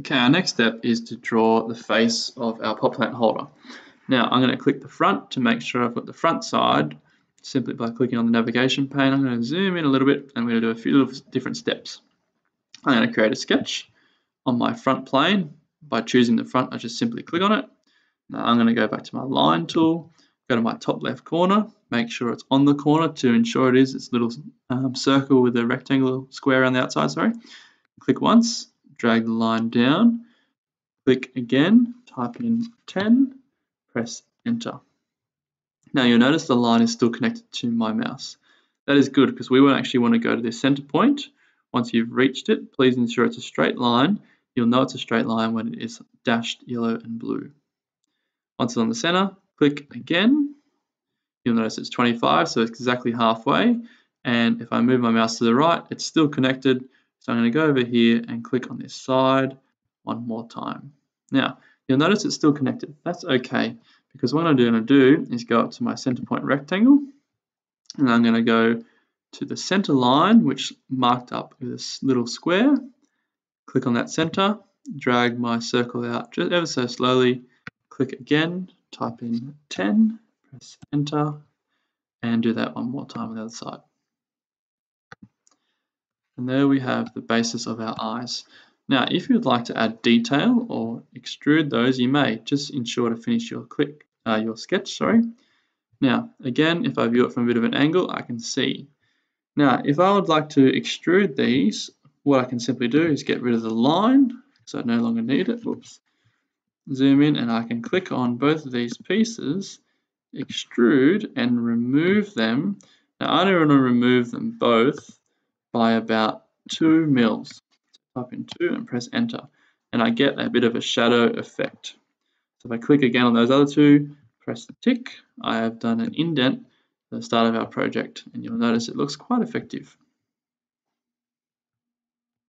Okay, our next step is to draw the face of our pot plant holder. Now I'm going to click the front to make sure I've got the front side simply by clicking on the navigation pane. I'm going to zoom in a little bit and we're going to do a few different steps. I'm going to create a sketch on my front plane. By choosing the front, I just simply click on it. Now I'm going to go back to my line tool, go to my top left corner, make sure it's on the corner to ensure it is. It's little um, circle with a rectangle square around the outside, sorry. Click once, drag the line down, click again, type in 10, press enter. Now you'll notice the line is still connected to my mouse. That is good because we won't actually want to go to this center point. Once you've reached it, please ensure it's a straight line. You'll know it's a straight line when it is dashed yellow and blue. Once it's on the center, click again. You'll notice it's 25, so it's exactly halfway. And if I move my mouse to the right, it's still connected. So I'm going to go over here and click on this side one more time. Now, you'll notice it's still connected. That's okay because what I'm going to do is go up to my center point rectangle and I'm going to go to the center line which marked up with this little square click on that center drag my circle out just ever so slowly click again type in 10 press enter and do that one more time on the other side and there we have the basis of our eyes now, if you'd like to add detail or extrude those, you may. Just ensure to finish your click, uh, your sketch, sorry. Now, again, if I view it from a bit of an angle, I can see. Now, if I would like to extrude these, what I can simply do is get rid of the line, so I no longer need it. Whoops. Zoom in and I can click on both of these pieces, extrude and remove them. Now, I don't want to remove them both by about two mils type in 2 and press enter and I get a bit of a shadow effect. So if I click again on those other two, press the tick, I have done an indent at the start of our project and you'll notice it looks quite effective.